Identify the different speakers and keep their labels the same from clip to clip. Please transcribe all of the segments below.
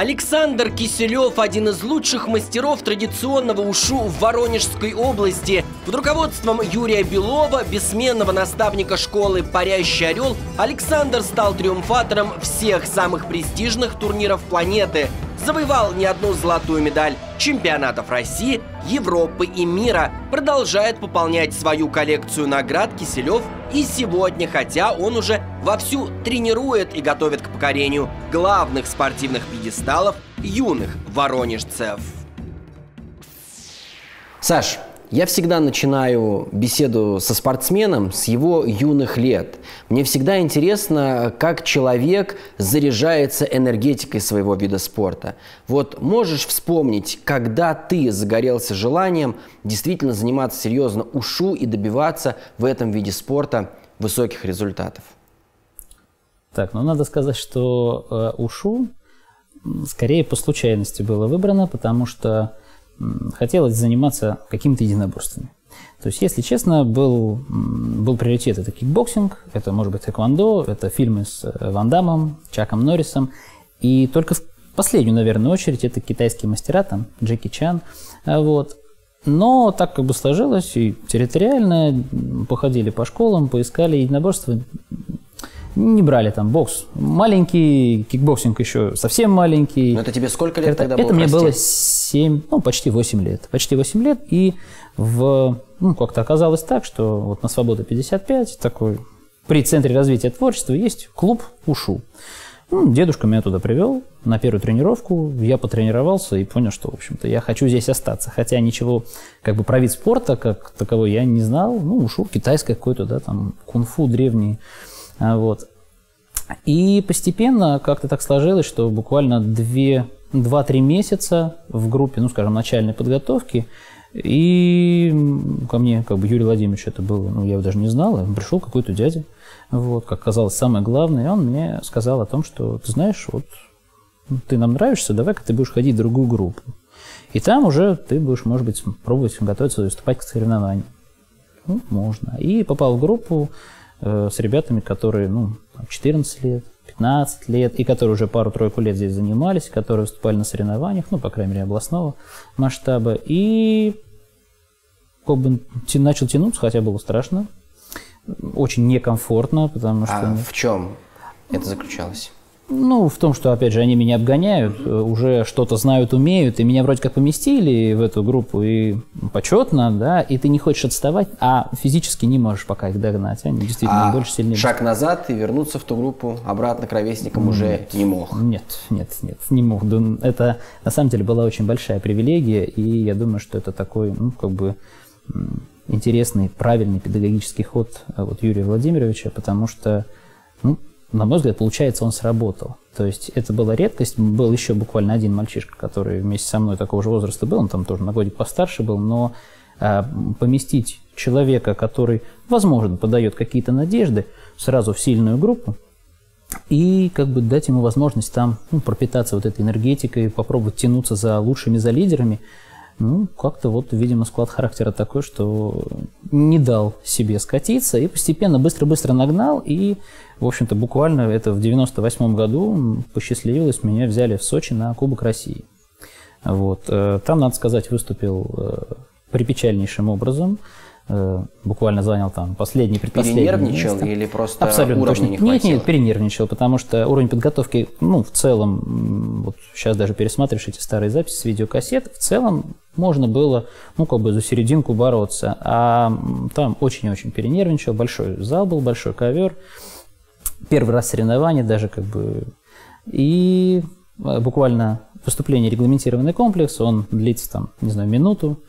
Speaker 1: Александр Киселев – один из лучших мастеров традиционного ушу в Воронежской области. Под руководством Юрия Белова, бессменного наставника школы «Парящий орел», Александр стал триумфатором всех самых престижных турниров планеты. Завоевал не одну золотую медаль чемпионатов России, Европы и мира. Продолжает пополнять свою коллекцию наград Киселев и сегодня, хотя он уже вовсю тренирует и готовит к покорению главных спортивных пьедесталов юных воронежцев.
Speaker 2: Саш, я всегда начинаю беседу со спортсменом с его юных лет. Мне всегда интересно, как человек заряжается энергетикой своего вида спорта. Вот можешь вспомнить, когда ты загорелся желанием действительно заниматься серьезно ушу и добиваться в этом виде спорта высоких результатов?
Speaker 3: Так, ну надо сказать, что э, ушу скорее по случайности было выбрано, потому что хотелось заниматься какими-то единоборствами. То есть, если честно, был, был приоритет это кикбоксинг, это может быть тэквондо, это фильмы с э, Ван Дамом, Чаком Норрисом. И только в последнюю, наверное, очередь это китайские мастера, там Джеки Чан. А вот. Но так как бы сложилось, и территориально походили по школам, поискали единоборства, не брали там бокс. Маленький, кикбоксинг еще совсем маленький.
Speaker 2: Но это тебе сколько лет
Speaker 3: это,
Speaker 2: тогда
Speaker 3: было? Это
Speaker 2: мне
Speaker 3: было 7, ну, почти 8 лет. Почти 8 лет. И в, ну, как-то оказалось так, что вот на Свобода 55, такой при Центре развития творчества есть клуб УШУ. Ну, дедушка меня туда привел на первую тренировку, я потренировался и понял, что, в общем-то, я хочу здесь остаться. Хотя ничего, как бы, про вид спорта как таковой я не знал. Ну, ушу китайское какое-то, да, там, кунг-фу древний. А, вот. И постепенно как-то так сложилось, что буквально 2-3 месяца в группе, ну, скажем, начальной подготовки, и ко мне, как бы, Юрий Владимирович, это было, ну, я его даже не знал, пришел какой-то дядя, вот, как казалось, самое главное, и он мне сказал о том, что, ты знаешь, вот, ты нам нравишься, давай-ка ты будешь ходить в другую группу. И там уже ты будешь, может быть, пробовать готовиться выступать к соревнованиям. Ну, можно. И попал в группу, Э, с ребятами, которые, ну, 14 лет, 15 лет, и которые уже пару-тройку лет здесь занимались, которые выступали на соревнованиях, ну, по крайней мере, областного масштаба. И как бы начал тянуться, хотя было страшно, очень некомфортно, потому что...
Speaker 2: А в чем это заключалось?
Speaker 3: Ну, в том, что, опять же, они меня обгоняют, э, уже что-то знают, умеют, и меня вроде как поместили в эту группу, и почетно, да, и ты не хочешь отставать, а физически не можешь пока их догнать, они действительно
Speaker 2: а
Speaker 3: больше сильнее.
Speaker 2: шаг назад и вернуться в ту группу обратно к ровесникам нет, уже не мог?
Speaker 3: Нет, нет, нет, не мог. Это, на самом деле, была очень большая привилегия, и я думаю, что это такой, ну, как бы интересный, правильный педагогический ход э, вот Юрия Владимировича, потому что ну, на мой взгляд, получается, он сработал. То есть это была редкость. Был еще буквально один мальчишка, который вместе со мной такого же возраста был, он там тоже на годик постарше был, но а, поместить человека, который, возможно, подает какие-то надежды, сразу в сильную группу, и как бы дать ему возможность там ну, пропитаться вот этой энергетикой, попробовать тянуться за лучшими, за лидерами, ну, как-то вот, видимо, склад характера такой, что не дал себе скатиться и постепенно быстро-быстро нагнал. И, в общем-то, буквально это в 98 году посчастливилось, меня взяли в Сочи на Кубок России. Вот. Э, там, надо сказать, выступил э, припечальнейшим образом. Э, буквально занял там последний, предпоследний
Speaker 2: Перенервничал
Speaker 3: место.
Speaker 2: или просто
Speaker 3: Абсолютно
Speaker 2: уровня
Speaker 3: точно.
Speaker 2: не хватило?
Speaker 3: Нет, нет, перенервничал, потому что уровень подготовки, ну, в целом, вот сейчас даже пересматриваешь эти старые записи с видеокассет, в целом можно было, ну, как бы за серединку бороться. А там очень-очень перенервничал, большой зал был, большой ковер. Первый раз соревнования даже как бы... И э, буквально выступление регламентированный комплекс, он длится там, не знаю, минуту.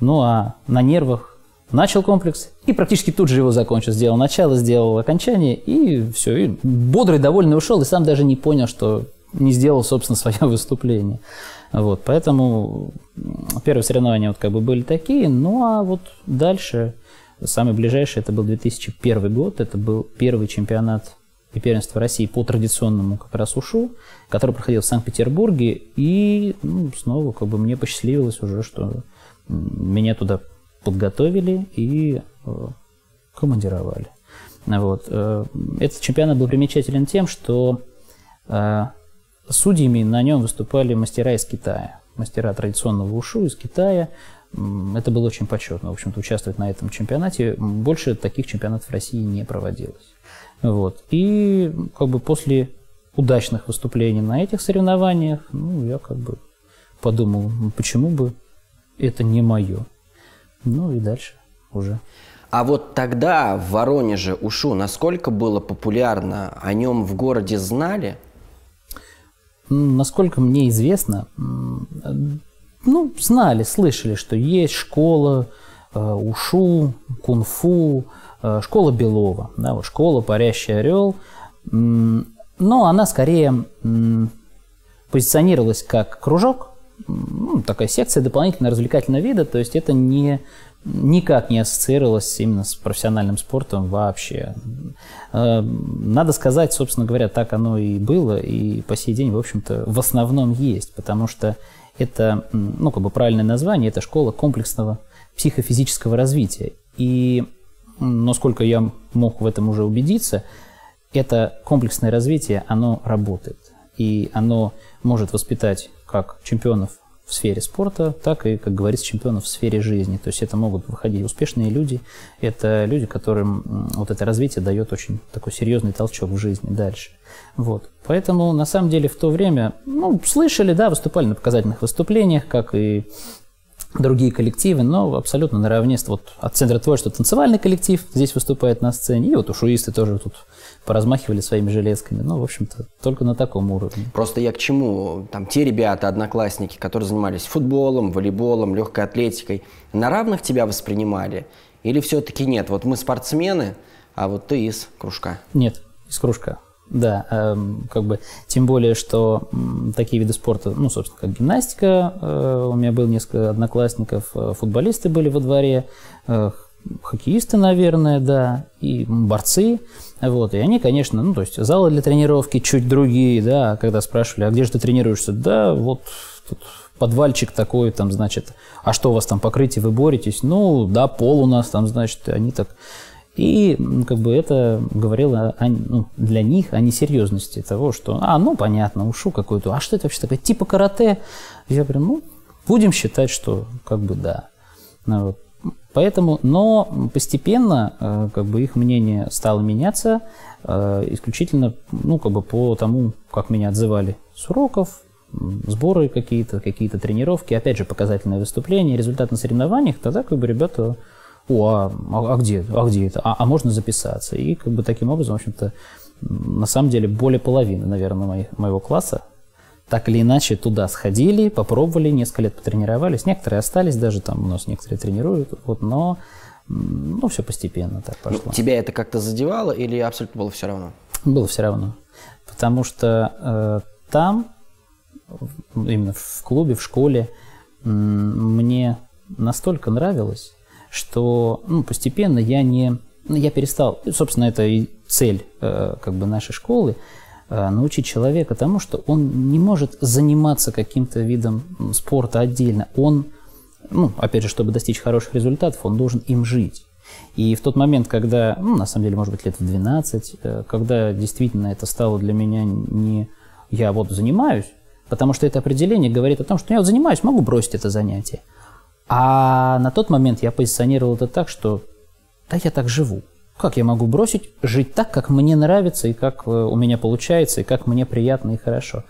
Speaker 3: Ну, а на нервах начал комплекс и практически тут же его закончил. Сделал начало, сделал окончание, и все. И бодрый, довольный ушел, и сам даже не понял, что не сделал, собственно, свое выступление. Вот, поэтому первые соревнования вот как бы были такие, ну а вот дальше, самый ближайший, это был 2001 год, это был первый чемпионат и первенство России по традиционному как раз ушу, который проходил в Санкт-Петербурге, и ну, снова как бы мне посчастливилось уже, что меня туда подготовили и э, командировали. Вот. Э, этот чемпионат был примечателен тем, что э, судьями на нем выступали мастера из Китая, мастера традиционного ушу из Китая. Это было очень почетно, в общем-то, участвовать на этом чемпионате. Больше таких чемпионатов в России не проводилось. Вот. И как бы после удачных выступлений на этих соревнованиях, ну, я как бы подумал, ну, почему бы это не мое. Ну и дальше уже.
Speaker 2: А вот тогда в Воронеже Ушу насколько было популярно? О нем в городе знали?
Speaker 3: Насколько мне известно, ну, знали, слышали, что есть школа э, Ушу, Кунфу, э, школа Белова, да, вот школа Парящий Орел. Но она скорее позиционировалась как кружок, ну, такая секция дополнительно развлекательного вида, то есть это не, никак не ассоциировалось именно с профессиональным спортом вообще. Э, надо сказать, собственно говоря, так оно и было, и по сей день, в общем-то, в основном есть, потому что это, ну, как бы правильное название, это школа комплексного психофизического развития. И, насколько я мог в этом уже убедиться, это комплексное развитие, оно работает. И оно может воспитать как чемпионов в сфере спорта, так и, как говорится, чемпионов в сфере жизни. То есть это могут выходить успешные люди, это люди, которым вот это развитие дает очень такой серьезный толчок в жизни дальше. Вот. Поэтому, на самом деле, в то время, ну, слышали, да, выступали на показательных выступлениях, как и другие коллективы, но абсолютно наравне с вот от Центра творчества танцевальный коллектив здесь выступает на сцене, и вот ушуисты тоже тут поразмахивали своими железками. Ну, в общем-то, только на таком уровне.
Speaker 2: Просто я к чему? Там те ребята, одноклассники, которые занимались футболом, волейболом, легкой атлетикой, на равных тебя воспринимали? Или все-таки нет? Вот мы спортсмены, а вот ты из кружка.
Speaker 3: Нет, из кружка. Да, э, как бы, тем более, что э, такие виды спорта, ну, собственно, как гимнастика, э, у меня было несколько одноклассников, э, футболисты были во дворе, э, хоккеисты, наверное, да, и борцы, вот, и они, конечно, ну, то есть залы для тренировки чуть другие, да, когда спрашивали, а где же ты тренируешься? Да, вот тут подвальчик такой, там, значит, а что у вас там покрытие, вы боретесь? Ну, да, пол у нас там, значит, они так... И как бы это говорило о, ну, для них о несерьезности того, что, а, ну, понятно, ушу какой-то, а что это вообще такое, типа карате? Я говорю, ну, будем считать, что как бы да. Ну, вот. Поэтому, но постепенно э, как бы их мнение стало меняться э, исключительно ну, как бы по тому, как меня отзывали с уроков, сборы какие-то, какие-то тренировки, опять же, показательные выступления, результат на соревнованиях, тогда как бы ребята, о, а, а, а где, а где это, а, а можно записаться. И как бы таким образом, в общем-то, на самом деле более половины, наверное, моих, моего класса так или иначе туда сходили, попробовали, несколько лет потренировались. Некоторые остались даже там, у нас некоторые тренируют, вот, но ну, все постепенно так ну, пошло.
Speaker 2: Тебя это как-то задевало или абсолютно было все равно?
Speaker 3: Было все равно. Потому что э, там, именно в клубе, в школе, э, мне настолько нравилось, что ну, постепенно я не... Ну, я перестал... Собственно, это и цель э, как бы нашей школы – научить человека тому, что он не может заниматься каким-то видом спорта отдельно. Он, ну, опять же, чтобы достичь хороших результатов, он должен им жить. И в тот момент, когда, ну, на самом деле, может быть, лет в 12, э, когда действительно это стало для меня не «я вот занимаюсь», потому что это определение говорит о том, что я вот занимаюсь, могу бросить это занятие. А на тот момент я позиционировал это так, что да, я так живу. Как я могу бросить жить так, как мне нравится, и как э, у меня получается, и как мне приятно и хорошо?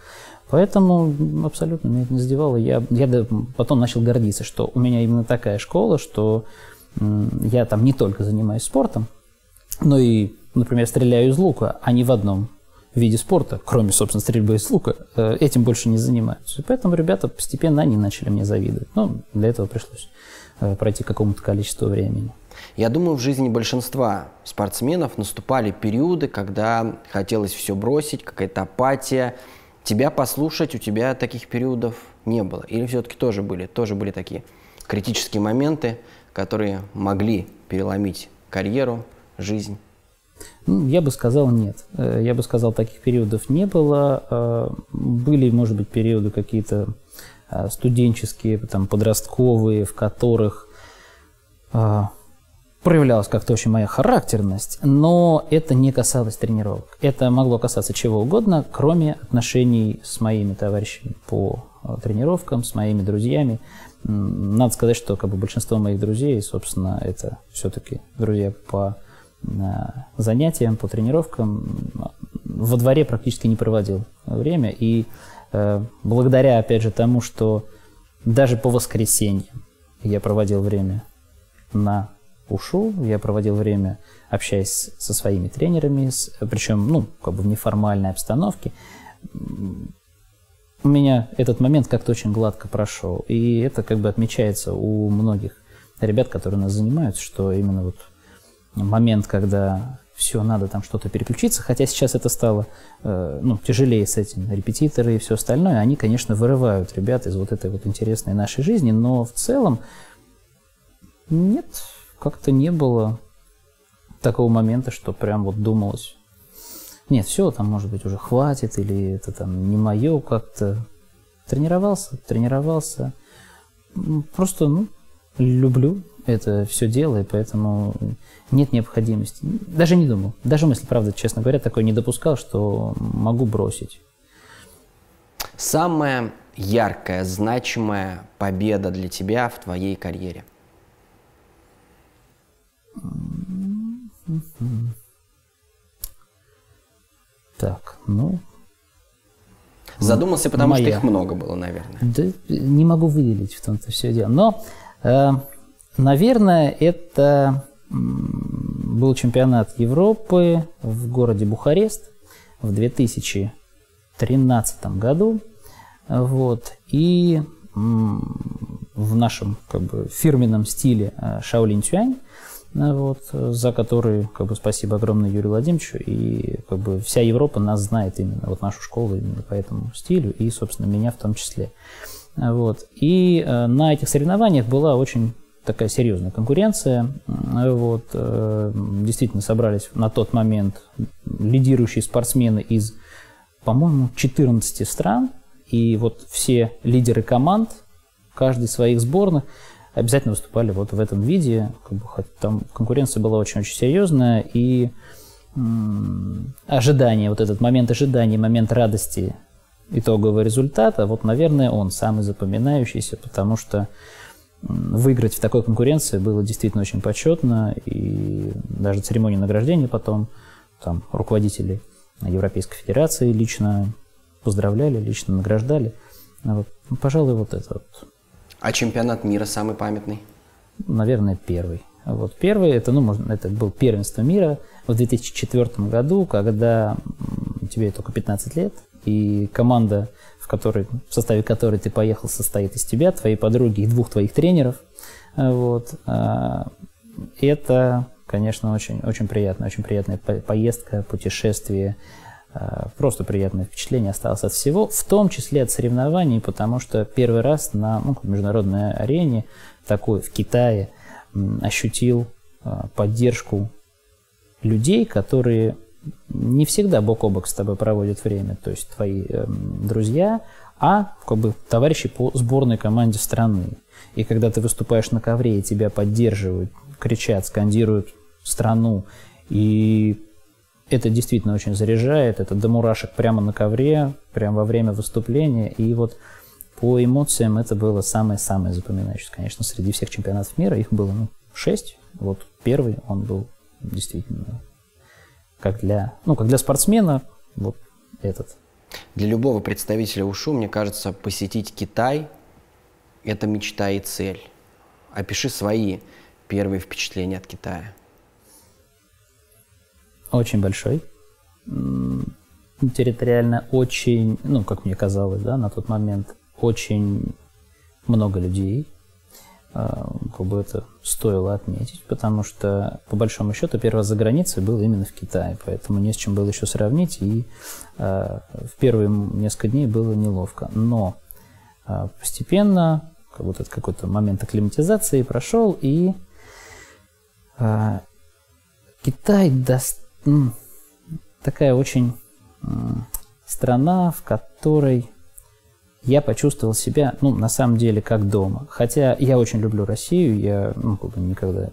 Speaker 3: Поэтому абсолютно меня это не задевало. Я, я потом начал гордиться, что у меня именно такая школа, что я там не только занимаюсь спортом, но и, например, стреляю из лука, а не в одном виде спорта, кроме, собственно, стрельбы из лука, э, этим больше не занимаются. Поэтому ребята постепенно они начали мне завидовать. Но для этого пришлось э, пройти какому-то количеству времени.
Speaker 2: Я думаю, в жизни большинства спортсменов наступали периоды, когда хотелось все бросить, какая-то апатия. Тебя послушать у тебя таких периодов не было? Или все-таки тоже были? Тоже были такие критические моменты, которые могли переломить карьеру, жизнь?
Speaker 3: Ну, я бы сказал нет. Э, я бы сказал, таких периодов не было. Э, были, может быть, периоды какие-то э, студенческие, там, подростковые, в которых проявлялась как-то очень моя характерность, но это не касалось тренировок. Это могло касаться чего угодно, кроме отношений с моими товарищами по э, тренировкам, с моими друзьями. Надо сказать, что как бы, большинство моих друзей, собственно, это все-таки друзья по э, занятиям, по тренировкам. Во дворе практически не проводил время. И э, благодаря, опять же, тому, что даже по воскресеньям я проводил время на ушел, я проводил время, общаясь со своими тренерами, с, причем, ну, как бы в неформальной обстановке. У меня этот момент как-то очень гладко прошел. И это как бы отмечается у многих ребят, которые нас занимаются, что именно вот момент, когда все, надо там что-то переключиться, хотя сейчас это стало э, ну, тяжелее с этим, репетиторы и все остальное, они, конечно, вырывают ребят из вот этой вот интересной нашей жизни, но в целом нет, как-то не было такого момента, что прям вот думалось, нет, все, там, может быть, уже хватит, или это там не мое как-то. Тренировался, тренировался. Просто, ну, люблю это все дело, и поэтому нет необходимости. Даже не думал. Даже мысли, правда, честно говоря, такой не допускал, что могу бросить.
Speaker 2: Самая яркая, значимая победа для тебя в твоей карьере –
Speaker 3: так, ну...
Speaker 2: Задумался, потому моя. что их много было, наверное.
Speaker 3: Да, не могу выделить в том-то все дело. Но, э, наверное, это был чемпионат Европы в городе Бухарест в 2013 году. Вот. И в нашем как бы, фирменном стиле э, Шаолинь Цюань вот, за который, как бы, спасибо огромное Юрию Владимировичу, и как бы вся Европа нас знает именно, вот нашу школу именно по этому стилю, и, собственно, меня в том числе. Вот. И э, на этих соревнованиях была очень такая серьезная конкуренция. Вот, э, действительно собрались на тот момент лидирующие спортсмены из, по-моему, 14 стран, и вот все лидеры команд, каждый своих сборных, обязательно выступали вот в этом виде. Как бы, там конкуренция была очень-очень серьезная, и ожидание, вот этот момент ожидания, момент радости итогового результата, вот, наверное, он самый запоминающийся, потому что выиграть в такой конкуренции было действительно очень почетно, и даже церемонию награждения потом, там, руководители Европейской Федерации лично поздравляли, лично награждали. Вот, ну, пожалуй, вот это вот
Speaker 2: а чемпионат мира самый памятный?
Speaker 3: Наверное, первый. Вот первый, это, ну, можно, это был первенство мира в 2004 году, когда тебе только 15 лет, и команда, в, которой, в составе которой ты поехал, состоит из тебя, твоей подруги и двух твоих тренеров. Вот. А, это, конечно, очень, очень приятно, очень приятная поездка, путешествие, Э, просто приятное впечатление осталось от всего, в том числе от соревнований, потому что первый раз на ну, международной арене, такой в Китае, ощутил э, поддержку людей, которые не всегда бок о бок с тобой проводят время, то есть твои э, друзья, а как бы товарищи по сборной команде страны. И когда ты выступаешь на ковре, и тебя поддерживают, кричат, скандируют страну, и это действительно очень заряжает, это до мурашек прямо на ковре, прямо во время выступления. И вот по эмоциям это было самое-самое запоминающееся. Конечно, среди всех чемпионатов мира их было ну, шесть. Вот первый, он был действительно как для, ну, как для спортсмена, вот этот.
Speaker 2: Для любого представителя УШУ, мне кажется, посетить Китай – это мечта и цель. Опиши свои первые впечатления от Китая
Speaker 3: очень большой, территориально очень, ну, как мне казалось, да, на тот момент, очень много людей, а, как бы это стоило отметить, потому что, по большому счету, раз за границей был именно в Китае, поэтому не с чем было еще сравнить, и э, в первые несколько дней было неловко. Но э, постепенно, как этот какой-то момент акклиматизации прошел, и Китай даст такая очень страна, в которой я почувствовал себя, ну, на самом деле, как дома. Хотя я очень люблю Россию, я ну, как бы никогда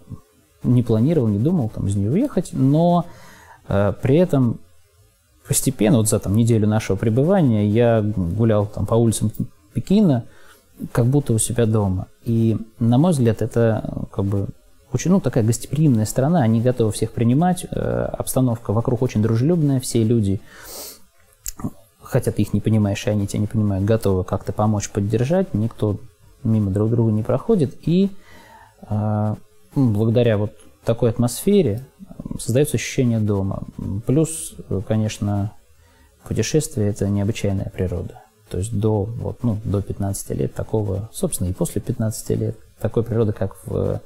Speaker 3: не планировал, не думал там из нее уехать, но э, при этом постепенно, вот за там, неделю нашего пребывания, я гулял там по улицам Пекина, как будто у себя дома. И, на мой взгляд, это как бы очень, ну, такая гостеприимная страна, они готовы всех принимать, э, обстановка вокруг очень дружелюбная, все люди, хотя ты их не понимаешь, и они тебя не понимают, готовы как-то помочь, поддержать, никто мимо друг друга не проходит, и э, благодаря вот такой атмосфере создается ощущение дома. Плюс, конечно, путешествие – это необычайная природа. То есть до, вот, ну, до 15 лет такого, собственно, и после 15 лет, такой природы, как в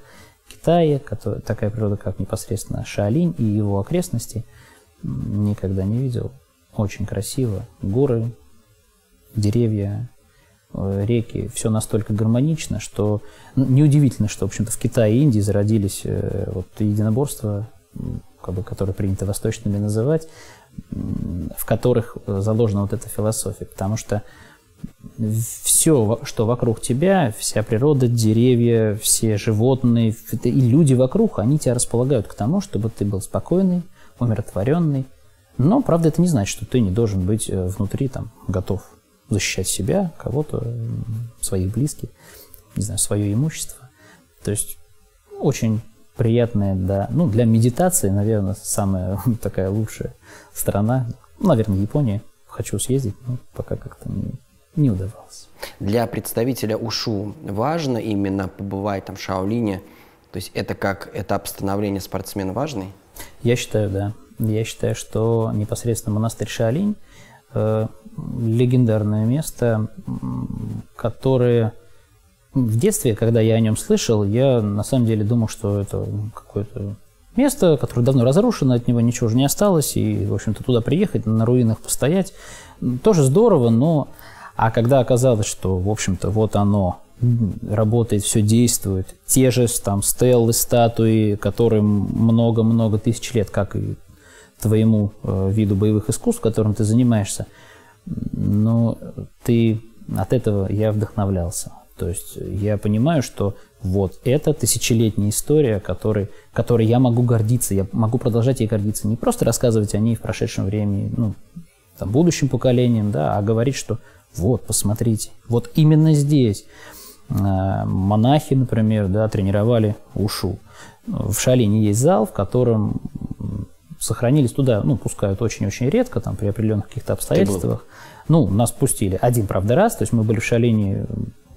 Speaker 3: Китае, который, такая природа, как непосредственно Шаолинь и его окрестности, никогда не видел. Очень красиво. Горы, деревья, э, реки, все настолько гармонично, что ну, неудивительно, что, в общем-то, в Китае и Индии зародились э, вот, единоборства, как бы, которые принято восточными называть, в которых заложена вот эта философия, потому что все, что вокруг тебя, вся природа, деревья, все животные и люди вокруг, они тебя располагают к тому, чтобы ты был спокойный, умиротворенный. Но, правда, это не значит, что ты не должен быть э, внутри там готов защищать себя, кого-то, своих близких, не знаю, свое имущество. То есть очень приятная, да, ну, для медитации, наверное, самая такая лучшая страна, наверное, Япония. Хочу съездить, но пока как-то не, не удавалось.
Speaker 2: Для представителя УШУ важно именно побывать там в Шаолине? То есть это как этап становления спортсмена важный?
Speaker 3: Я считаю, да. Я считаю, что непосредственно монастырь Шаолинь э, легендарное место, которое в детстве, когда я о нем слышал, я на самом деле думал, что это какое-то место, которое давно разрушено, от него ничего уже не осталось, и, в общем-то, туда приехать, на руинах постоять, тоже здорово, но а когда оказалось, что, в общем-то, вот оно работает, все действует, те же там стеллы, статуи, которым много-много тысяч лет, как и твоему э, виду боевых искусств, которым ты занимаешься, но ты от этого я вдохновлялся. То есть я понимаю, что вот это тысячелетняя история, которой, которой я могу гордиться, я могу продолжать ей гордиться, не просто рассказывать о ней в прошедшем времени, ну, там, будущим поколениям, да, а говорить, что вот, посмотрите, вот именно здесь э, монахи, например, да, тренировали ушу. В Шалине есть зал, в котором сохранились туда, ну, пускают очень-очень редко, там, при определенных каких-то обстоятельствах. Ну, нас пустили один, правда, раз, то есть мы были в Шалине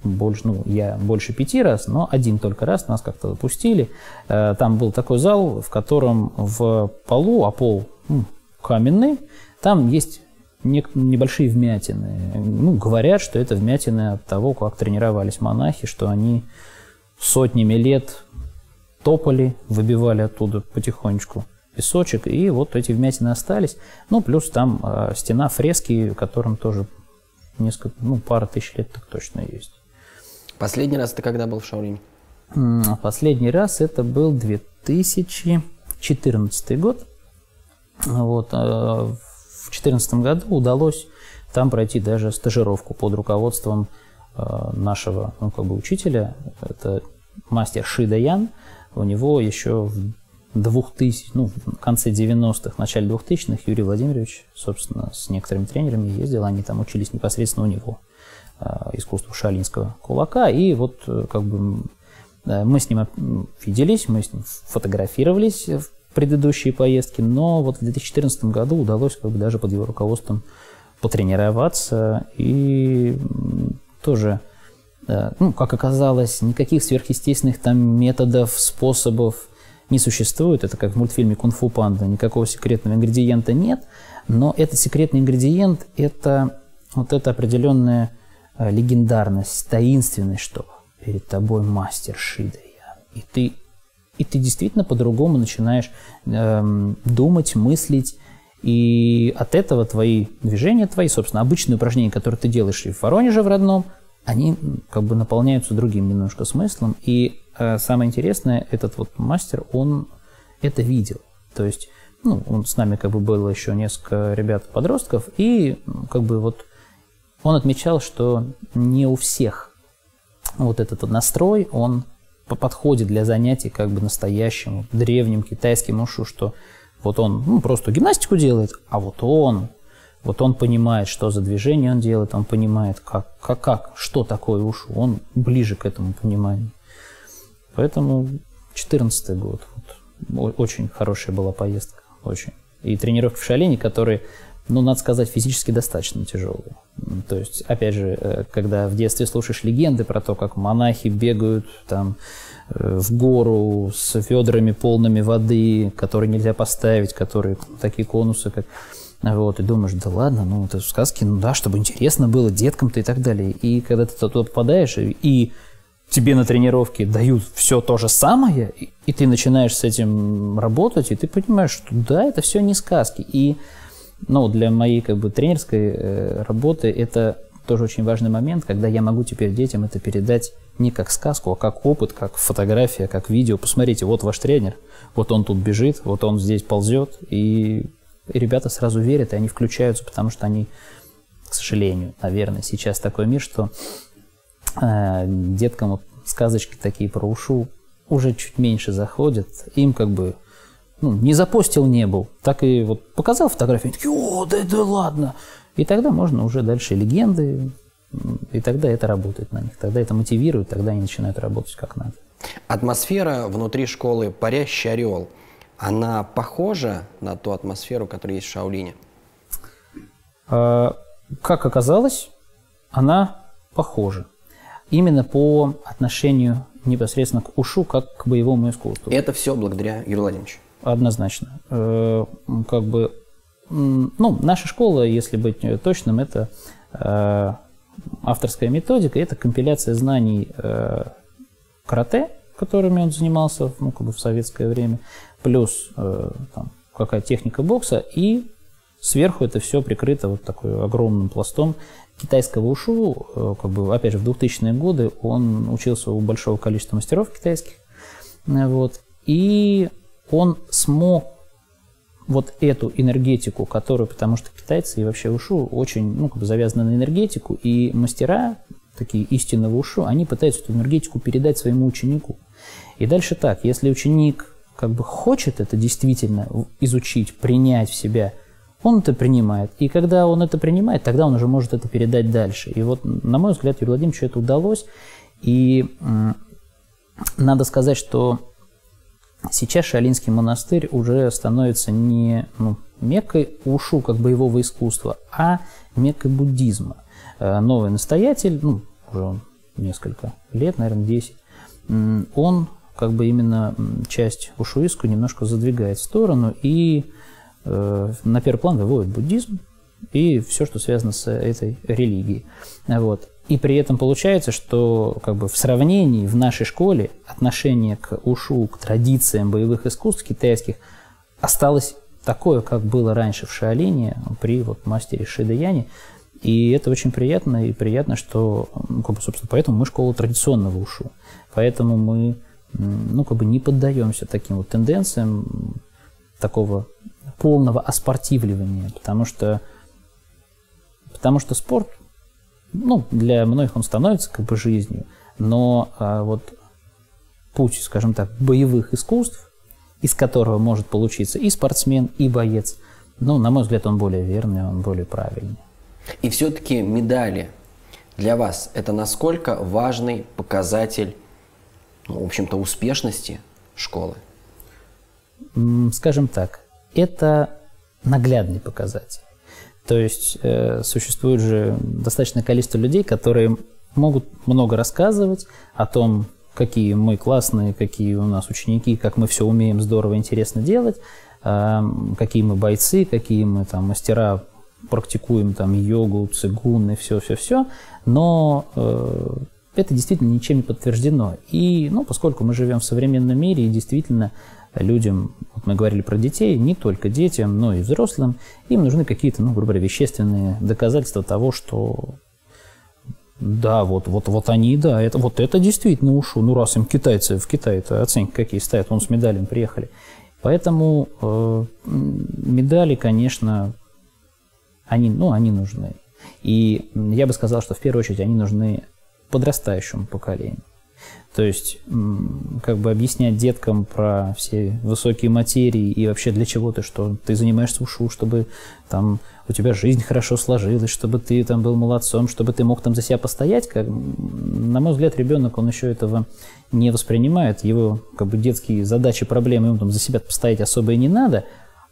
Speaker 3: больше, ну, я больше пяти раз, но один только раз нас как-то пустили. Э, там был такой зал, в котором в полу, а пол ну, каменный, там есть небольшие вмятины. Ну, говорят, что это вмятины от того, как тренировались монахи, что они сотнями лет топали, выбивали оттуда потихонечку песочек, и вот эти вмятины остались. Ну, плюс там э, стена фрески, которым тоже несколько, ну, пара тысяч лет так точно есть.
Speaker 2: Последний раз ты когда был в Шаолине?
Speaker 3: Последний раз это был 2014 год. Вот, э, в 2014 году удалось там пройти даже стажировку под руководством э, нашего ну, как бы учителя. Это мастер Шида Ян. У него еще в 2000, ну, в конце 90-х, начале 2000-х Юрий Владимирович, собственно, с некоторыми тренерами ездил, они там учились непосредственно у него э, искусству шалинского кулака. И вот э, как бы мы с ним виделись, мы с ним фотографировались предыдущие поездки, но вот в 2014 году удалось как бы даже под его руководством потренироваться и тоже, э, ну, как оказалось, никаких сверхъестественных там методов, способов не существует. Это как в мультфильме «Кунг-фу панда». Никакого секретного ингредиента нет, но этот секретный ингредиент – это вот эта определенная э, легендарность, таинственность, что перед тобой мастер Шидая. И ты и ты действительно по-другому начинаешь э, думать, мыслить, и от этого твои движения, твои, собственно, обычные упражнения, которые ты делаешь и в Воронеже в родном, они как бы наполняются другим немножко смыслом. И э, самое интересное, этот вот мастер, он это видел. То есть, ну, он с нами как бы было еще несколько ребят-подростков, и как бы вот он отмечал, что не у всех вот этот вот настрой, он подходит для занятий как бы настоящим, древним китайским ушу, что вот он ну, просто гимнастику делает, а вот он, вот он понимает, что за движение он делает, он понимает, как, как, как что такое ушу, он ближе к этому пониманию. Поэтому 14 год, вот, очень хорошая была поездка, очень. И тренировки в Шалене, которые, ну, надо сказать, физически достаточно тяжелые. То есть, опять же, э, когда в детстве слушаешь легенды про то, как монахи бегают там э, в гору с ведрами полными воды, которые нельзя поставить, которые такие конусы, как вот, и думаешь, да ладно, ну, это сказки, ну да, чтобы интересно было деткам-то и так далее. И когда ты туда попадаешь, и тебе на тренировке дают все то же самое, и ты начинаешь с этим работать, и ты понимаешь, что да, это все не сказки. И ну, для моей как бы тренерской э, работы это тоже очень важный момент, когда я могу теперь детям это передать не как сказку, а как опыт, как фотография, как видео. Посмотрите, вот ваш тренер, вот он тут бежит, вот он здесь ползет, и ребята сразу верят, и они включаются, потому что они, к сожалению, наверное, сейчас такой мир, что э, деткам вот сказочки такие про ушу уже чуть меньше заходят, им как бы ну, не запостил, не был, так и вот показал фотографию, такие, о, да, да ладно. И тогда можно уже дальше легенды, и тогда это работает на них, тогда это мотивирует, тогда они начинают работать как надо.
Speaker 2: Атмосфера внутри школы «Парящий орел», она похожа на ту атмосферу, которая есть в Шаолине?
Speaker 3: А, как оказалось, она похожа. Именно по отношению непосредственно к ушу, как к боевому искусству.
Speaker 2: Это все благодаря Юрию Владимировичу?
Speaker 3: Однозначно. Э, как бы, ну, наша школа, если быть точным, это э, авторская методика, это компиляция знаний э, карате, которыми он занимался ну, как бы в советское время, плюс там, какая техника бокса, и сверху это все прикрыто вот такой огромным пластом китайского ушу. Как бы, опять же, в 2000-е годы он учился у большого количества мастеров китайских. Вот, и он смог вот эту энергетику, которую, потому что китайцы и вообще ушу очень ну, как бы завязаны на энергетику, и мастера, такие истинного ушу, они пытаются эту энергетику передать своему ученику. И дальше так, если ученик как бы хочет это действительно изучить, принять в себя, он это принимает. И когда он это принимает, тогда он уже может это передать дальше. И вот, на мой взгляд, Юрию Владимировичу это удалось. И надо сказать, что Сейчас Шалинский монастырь уже становится не ну, меккой ушу как боевого искусства, а меккой буддизма. Э, новый настоятель, ну, уже несколько лет, наверное, 10, он как бы именно часть ушуистскую немножко задвигает в сторону и э, на первый план выводит буддизм и все, что связано с этой религией. Вот. И при этом получается, что как бы в сравнении в нашей школе отношение к ушу, к традициям боевых искусств китайских осталось такое, как было раньше в Шаолине при вот мастере Шидаяне. И это очень приятно, и приятно, что, ну, как бы, собственно, поэтому мы школа традиционного ушу. Поэтому мы, ну, как бы не поддаемся таким вот тенденциям такого полного оспортивливания, потому что, потому что спорт ну, для многих он становится как бы жизнью, но а, вот путь, скажем так, боевых искусств, из которого может получиться и спортсмен, и боец, ну, на мой взгляд, он более верный, он более правильный.
Speaker 2: И все-таки медали для вас это насколько важный показатель, ну, в общем-то, успешности школы?
Speaker 3: Скажем так, это наглядный показатель. То есть э, существует же достаточное количество людей, которые могут много рассказывать о том, какие мы классные, какие у нас ученики, как мы все умеем здорово, интересно делать, э, какие мы бойцы, какие мы там мастера практикуем там йогу, цигун и все-все-все, но э, это действительно ничем не подтверждено. И, ну, поскольку мы живем в современном мире, и действительно людям, вот мы говорили про детей, не только детям, но и взрослым, им нужны какие-то, ну, грубо говоря, вещественные доказательства того, что да, вот, вот, вот они, да, это, вот это действительно ушу. Ну, раз им китайцы в Китае-то оценки какие ставят, он с медалями приехали. Поэтому э, медали, конечно, они, ну, они нужны. И я бы сказал, что в первую очередь они нужны подрастающему поколению. То есть, как бы объяснять деткам про все высокие материи и вообще для чего ты, что ты занимаешься ушу, чтобы там у тебя жизнь хорошо сложилась, чтобы ты там был молодцом, чтобы ты мог там за себя постоять, как, на мой взгляд, ребенок, он еще этого не воспринимает, его как бы детские задачи, проблемы, ему там за себя постоять особо и не надо,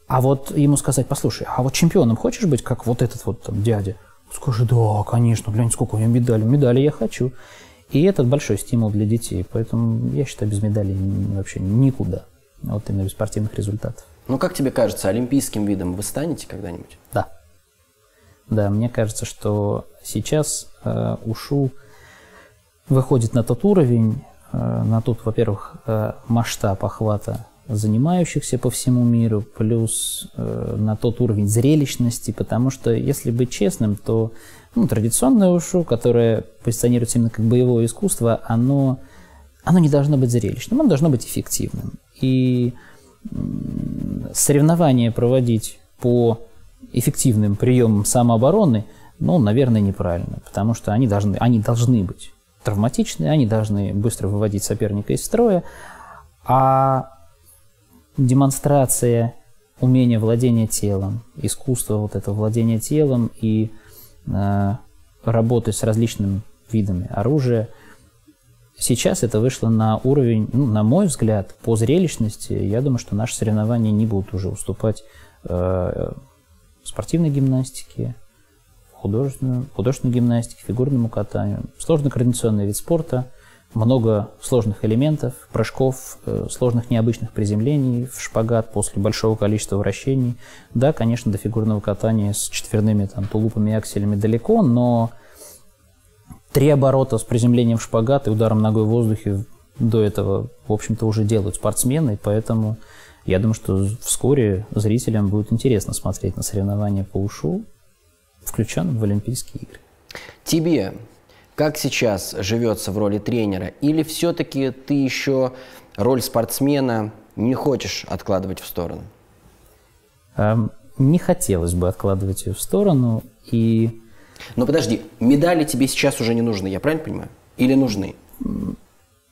Speaker 3: а вот ему сказать, послушай, а вот чемпионом хочешь быть, как вот этот вот там дядя? Скажи, да, конечно, глянь, сколько у меня медалей. Медали я хочу. И этот большой стимул для детей. Поэтому я считаю, без медалей вообще никуда. Вот именно без спортивных результатов.
Speaker 2: Ну, как тебе кажется, олимпийским видом вы станете когда-нибудь?
Speaker 3: Да. Да, мне кажется, что сейчас э, УШУ выходит на тот уровень, э, на тот, во-первых, э, масштаб охвата занимающихся по всему миру, плюс э, на тот уровень зрелищности, потому что, если быть честным, то ну, традиционное ушу, которое позиционируется именно как боевое искусство, оно, оно не должно быть зрелищным, оно должно быть эффективным. И соревнования проводить по эффективным приемам самообороны, ну, наверное, неправильно, потому что они должны, они должны быть травматичны, они должны быстро выводить соперника из строя, а демонстрация умения владения телом, искусство вот этого владения телом и работы с различными видами оружия. Сейчас это вышло на уровень, ну, на мой взгляд, по зрелищности. Я думаю, что наши соревнования не будут уже уступать э, спортивной гимнастике, художественной, художественной гимнастике, фигурному катанию. Сложный координационный вид спорта – много сложных элементов, прыжков, э, сложных необычных приземлений в шпагат после большого количества вращений. Да, конечно, до фигурного катания с четверными там, тулупами и акселями далеко, но три оборота с приземлением в шпагат и ударом ногой в воздухе до этого, в общем-то, уже делают спортсмены, поэтому я думаю, что вскоре зрителям будет интересно смотреть на соревнования по ушу, включенным в Олимпийские игры.
Speaker 2: Тебе как сейчас живется в роли тренера? Или все-таки ты еще роль спортсмена не хочешь откладывать в сторону?
Speaker 3: Эм, не хотелось бы откладывать ее в сторону. И...
Speaker 2: Но подожди, медали тебе сейчас уже не нужны, я правильно понимаю? Или нужны?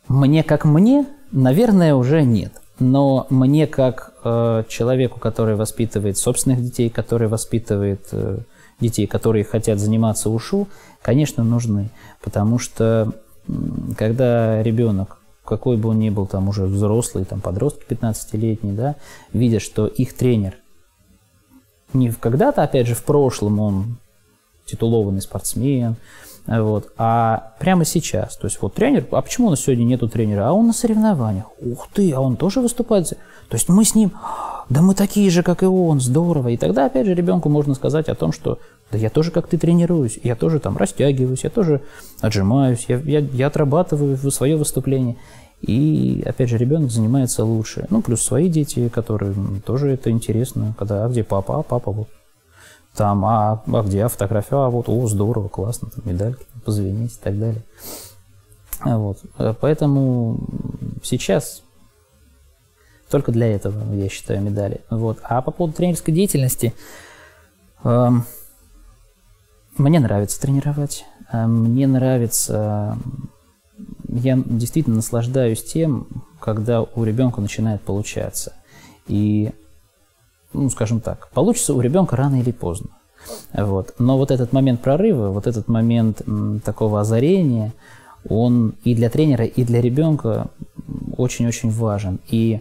Speaker 3: Мне как мне, наверное, уже нет. Но мне как э, человеку, который воспитывает собственных детей, который воспитывает э, детей, которые хотят заниматься ушу, конечно, нужны. Потому что когда ребенок, какой бы он ни был, там уже взрослый, там подростки 15-летний, да, видят, что их тренер не когда-то, опять же, в прошлом он титулованный спортсмен, вот, а прямо сейчас. То есть вот тренер, а почему у нас сегодня нету тренера? А он на соревнованиях. Ух ты, а он тоже выступает. То есть мы с ним, да мы такие же, как и он, здорово. И тогда, опять же, ребенку можно сказать о том, что да я тоже как ты тренируюсь, я тоже там растягиваюсь, я тоже отжимаюсь, я, я, я отрабатываю свое выступление. И, опять же, ребенок занимается лучше. Ну, плюс свои дети, которые тоже это интересно, когда, а где папа, а папа вот там, а, а где а фотография, а вот, о, здорово, классно, там медальки, позвонить и так далее. Вот. Поэтому сейчас только для этого, я считаю, медали. Вот. А по поводу тренерской деятельности, э, мне нравится тренировать. Э, мне нравится... Я действительно наслаждаюсь тем, когда у ребенка начинает получаться. И, ну, скажем так, получится у ребенка рано или поздно. Вот. Но вот этот момент прорыва, вот этот момент м, такого озарения, он и для тренера, и для ребенка очень-очень важен. И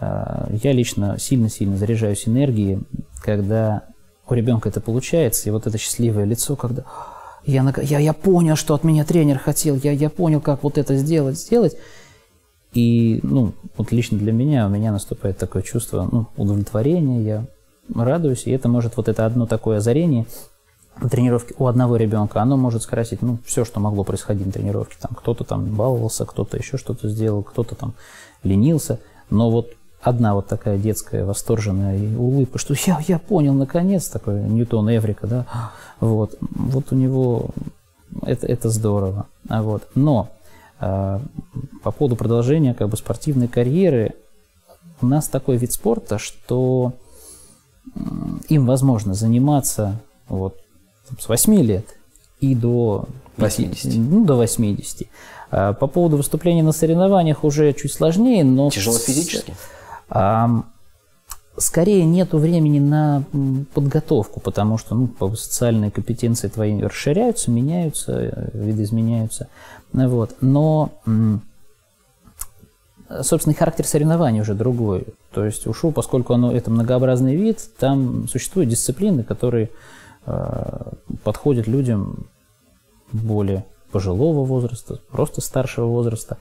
Speaker 3: э, я лично сильно-сильно заряжаюсь энергией, когда у ребенка это получается, и вот это счастливое лицо, когда я, я, я понял, что от меня тренер хотел, я, я понял, как вот это сделать, сделать. И, ну, вот лично для меня, у меня наступает такое чувство, ну, удовлетворения, я радуюсь, и это может, вот это одно такое озарение на тренировке у одного ребенка, оно может скрасить, ну, все, что могло происходить на тренировке. Там кто-то там баловался, кто-то еще что-то сделал, кто-то там ленился, но вот одна вот такая детская восторженная улыбка, что я, я понял наконец, такой Ньютон Эврика, да, вот, вот у него это, это здорово, а вот, но э, по поводу продолжения как бы спортивной карьеры, у нас такой вид спорта, что им возможно заниматься вот с 8 лет и до
Speaker 2: 80.
Speaker 3: Ну, до 80. А по поводу выступления на соревнованиях уже чуть сложнее, но...
Speaker 2: Тяжело физически?
Speaker 3: А, скорее нету времени на подготовку, потому что ну, социальные компетенции твои расширяются, меняются, э, видоизменяются. Вот. Но собственный характер соревнований уже другой. То есть ушу, поскольку оно, это многообразный вид, там существуют дисциплины, которые э, подходят людям более пожилого возраста, просто старшего возраста.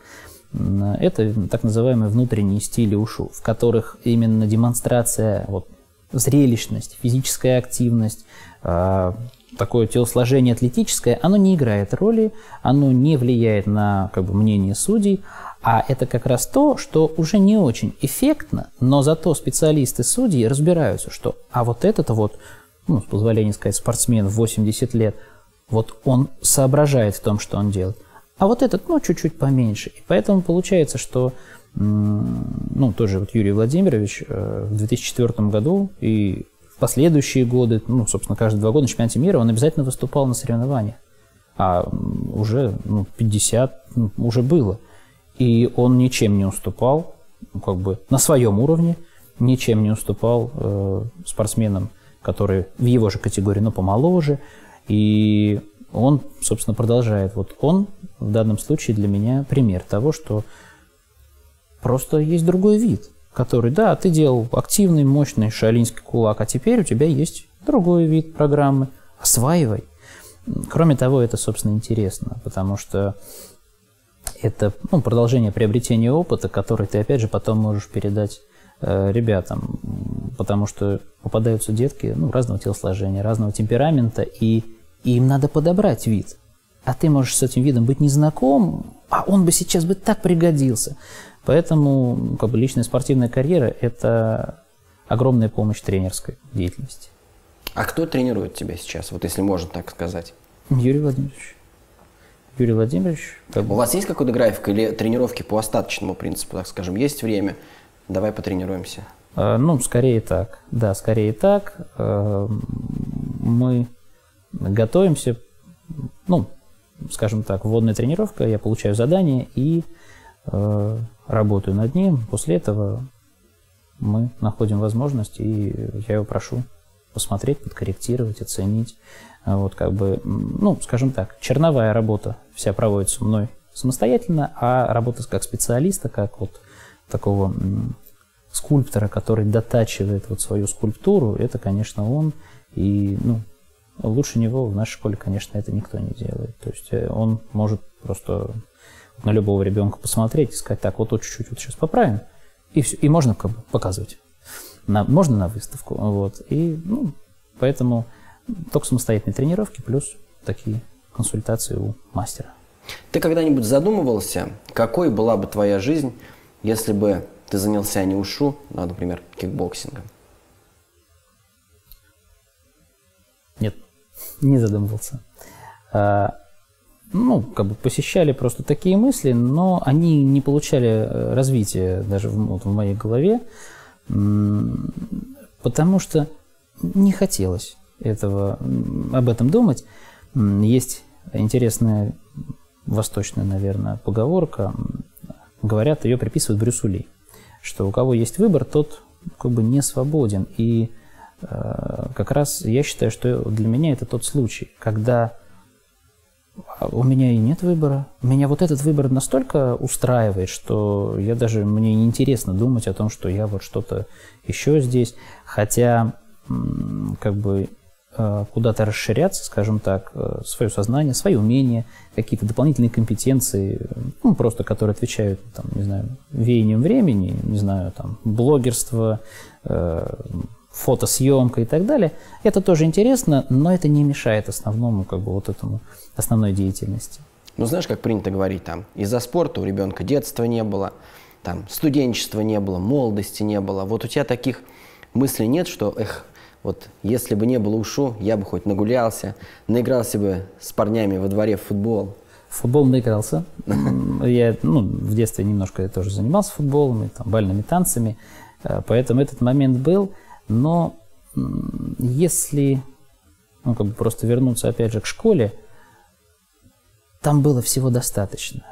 Speaker 3: Это так называемые внутренние стили ушу, в которых именно демонстрация, вот, зрелищность, физическая активность, э, такое телосложение атлетическое, оно не играет роли, оно не влияет на как бы, мнение судей, а это как раз то, что уже не очень эффектно, но зато специалисты судьи разбираются, что а вот этот вот, ну, с позволения сказать, спортсмен в 80 лет, вот он соображает в том, что он делает. А вот этот, ну, чуть-чуть поменьше. И поэтому получается, что ну, тоже вот Юрий Владимирович э, в 2004 году и в последующие годы, ну, собственно, каждые два года на чемпионате мира он обязательно выступал на соревнованиях. А уже ну, 50 ну, уже было. И он ничем не уступал, ну, как бы на своем уровне, ничем не уступал э, спортсменам, которые в его же категории, но помоложе. И он, собственно, продолжает. Вот он в данном случае для меня пример того, что просто есть другой вид, который, да, ты делал активный, мощный шалинский кулак, а теперь у тебя есть другой вид программы. Осваивай. Кроме того, это, собственно, интересно, потому что это ну, продолжение приобретения опыта, который ты, опять же, потом можешь передать э, ребятам, потому что попадаются детки ну, разного телосложения, разного темперамента, и, и им надо подобрать вид. А ты можешь с этим видом быть незнаком, а он бы сейчас бы так пригодился. Поэтому как бы, личная спортивная карьера – это огромная помощь тренерской деятельности.
Speaker 2: А кто тренирует тебя сейчас, вот если можно так сказать?
Speaker 3: Юрий Владимирович. Юрий Владимирович.
Speaker 2: Как бы... У вас есть какой-то график или тренировки по остаточному принципу, так скажем? Есть время, давай потренируемся.
Speaker 3: А, ну, скорее так. Да, скорее так. А, мы готовимся, ну, скажем так, вводная тренировка, я получаю задание и а, работаю над ним. После этого мы находим возможность, и я его прошу посмотреть, подкорректировать, оценить. Вот как бы, ну, скажем так, черновая работа вся проводится мной самостоятельно, а работа как специалиста, как вот такого скульптора, который дотачивает вот свою скульптуру, это, конечно, он. И, ну, лучше него в нашей школе, конечно, это никто не делает. То есть э, он может просто на любого ребенка посмотреть и сказать, так, вот тут чуть-чуть вот сейчас поправим, и все. И можно как бы показывать. На, можно на выставку. Вот. И, ну, поэтому только самостоятельные тренировки плюс такие консультации у мастера.
Speaker 2: Ты когда-нибудь задумывался, какой была бы твоя жизнь, если бы ты занялся не ушу, а, например, кикбоксингом?
Speaker 3: Нет, не задумывался. А, ну, как бы посещали просто такие мысли, но они не получали э, развития даже в, вот, в моей голове, потому что не хотелось этого, об этом думать. Есть интересная восточная, наверное, поговорка. Говорят, ее приписывают Брюсу Ли, что у кого есть выбор, тот как бы не свободен. И э, как раз я считаю, что для меня это тот случай, когда у меня и нет выбора. Меня вот этот выбор настолько устраивает, что я даже мне не интересно думать о том, что я вот что-то еще здесь. Хотя как бы куда-то расширяться, скажем так, э, свое сознание, свои умения, какие-то дополнительные компетенции, ну, просто которые отвечают, там, не знаю, веянием времени, не знаю, там, блогерство, э, фотосъемка и так далее. Это тоже интересно, но это не мешает основному, как бы, вот этому, основной деятельности.
Speaker 2: Ну, знаешь, как принято говорить, там, из-за спорта у ребенка детства не было, там, студенчества не было, молодости не было. Вот у тебя таких мыслей нет, что, эх, вот если бы не было ушу, я бы хоть нагулялся, наигрался бы с парнями во дворе в футбол.
Speaker 3: Футбол наигрался. Я ну, в детстве немножко тоже занимался футболом, и, там, бальными танцами, э, поэтому этот момент был. Но если ну, как бы просто вернуться опять же к школе, там было всего достаточно.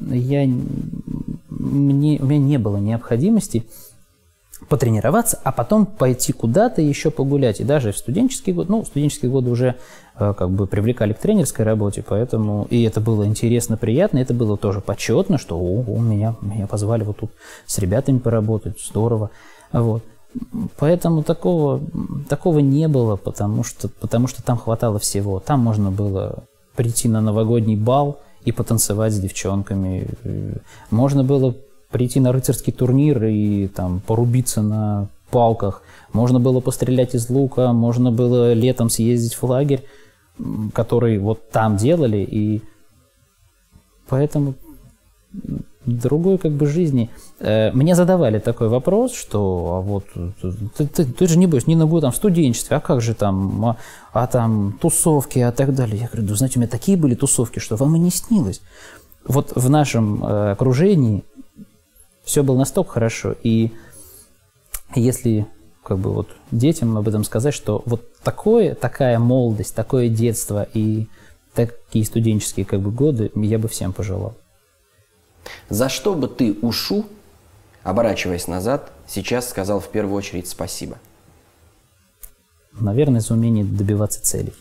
Speaker 3: Я, мне, у меня не было необходимости потренироваться, а потом пойти куда-то еще погулять. И даже в студенческие годы, ну, студенческие годы уже э, как бы привлекали к тренерской работе, поэтому и это было интересно, приятно, это было тоже почетно, что о, о, меня, меня позвали вот тут с ребятами поработать, здорово. Вот. Поэтому такого, такого не было, потому что, потому что там хватало всего. Там можно было прийти на новогодний бал и потанцевать с девчонками. Можно было прийти на рыцарский турнир и там порубиться на палках. Можно было пострелять из лука, можно было летом съездить в лагерь, который вот там делали, и поэтому другой как бы жизни. Э, мне задавали такой вопрос, что а вот ты, ты, ты же не будешь не ногу там в студенчестве, а как же там, а, а там тусовки, а так далее. Я говорю, да знаете, у меня такие были тусовки, что вам и не снилось. Вот в нашем э, окружении все было настолько хорошо, и если как бы вот детям об этом сказать, что вот такое, такая молодость, такое детство и такие студенческие как бы годы я бы всем пожелал.
Speaker 2: За что бы ты ушу, оборачиваясь назад, сейчас сказал в первую очередь спасибо?
Speaker 3: Наверное, за умение добиваться целей.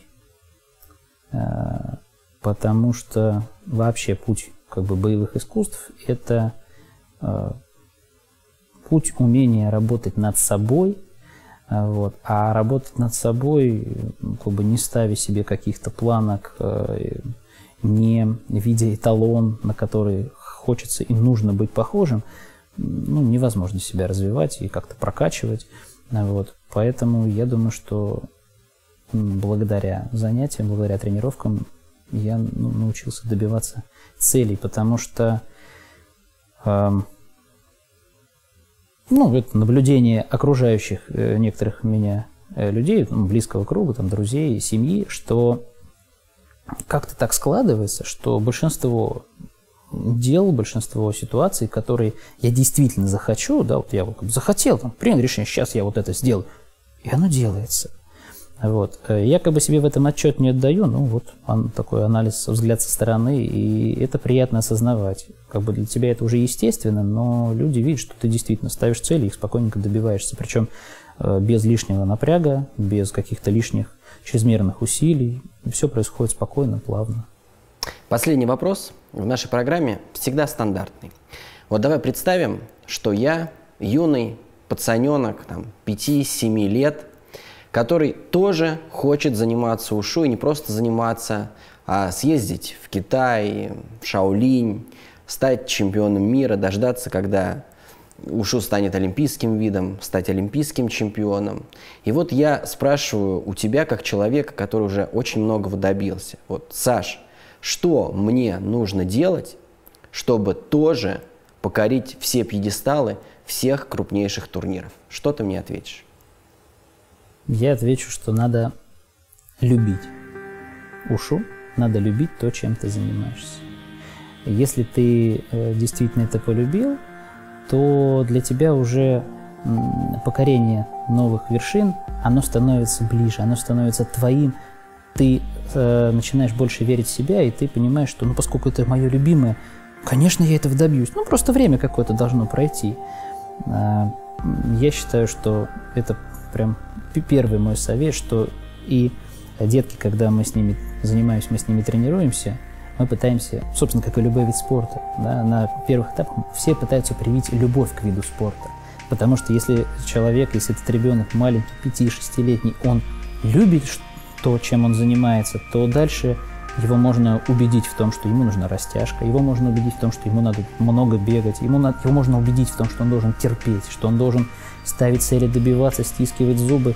Speaker 3: Э, потому что вообще путь как бы боевых искусств – это путь умения работать над собой, э, вот. А работать над собой, как бы не ставя себе каких-то планок, не видя эталон, на который хочется и нужно быть похожим, ну, невозможно себя развивать и как-то прокачивать. Вот. Поэтому я думаю, что благодаря занятиям, благодаря тренировкам я ну, научился добиваться целей, потому что э, ну, это наблюдение окружающих э, некоторых меня э, людей, близкого круга, там, друзей, семьи, что как-то так складывается, что большинство дел, большинство ситуаций, которые я действительно захочу, да, вот я вот захотел, там, принял решение, сейчас я вот это сделаю, и оно делается. Вот. Э, я как бы себе в этом отчет не отдаю, ну вот он, такой анализ, взгляд со стороны, и это приятно осознавать. Как бы для тебя это уже естественно, но люди видят, что ты действительно ставишь цели, их спокойненько добиваешься, причем э, без лишнего напряга, без каких-то лишних чрезмерных усилий. Все происходит спокойно, плавно.
Speaker 2: Последний вопрос в нашей программе всегда стандартный. Вот давай представим, что я юный пацаненок, там, 5-7 лет, который тоже хочет заниматься ушу и не просто заниматься, а съездить в Китай, в Шаолинь, стать чемпионом мира, дождаться, когда ушу станет олимпийским видом, стать олимпийским чемпионом. И вот я спрашиваю у тебя, как человека, который уже очень многого добился. Вот, Саш, что мне нужно делать, чтобы тоже покорить все пьедесталы всех крупнейших турниров? Что ты мне ответишь?
Speaker 3: Я отвечу, что надо любить ушу, надо любить то, чем ты занимаешься. Если ты э, действительно это полюбил, то для тебя уже покорение новых вершин, оно становится ближе, оно становится твоим, ты э, начинаешь больше верить в себя, и ты понимаешь, что, ну, поскольку это мое любимое, конечно, я этого добьюсь. Ну, просто время какое-то должно пройти. Э, я считаю, что это прям первый мой совет, что и детки, когда мы с ними занимаемся, мы с ними тренируемся, мы пытаемся, собственно, как и любой вид спорта, да, на первых этапах все пытаются привить любовь к виду спорта. Потому что если человек, если этот ребенок маленький, 5-6-летний, он любит то, чем он занимается, то дальше его можно убедить в том, что ему нужна растяжка, его можно убедить в том, что ему надо много бегать, ему, надо, его можно убедить в том, что он должен терпеть, что он должен ставить цели, добиваться, стискивать зубы.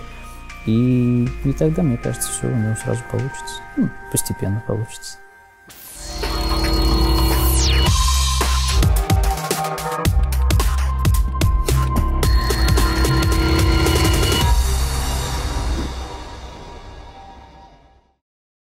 Speaker 3: И, и тогда, мне кажется, все у него сразу получится. Ну, постепенно получится.